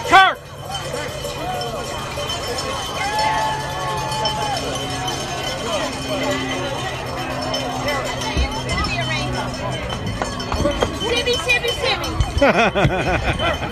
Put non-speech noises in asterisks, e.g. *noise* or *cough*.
Hey, Kirk! Shimmy, shimmy, shimmy! *laughs*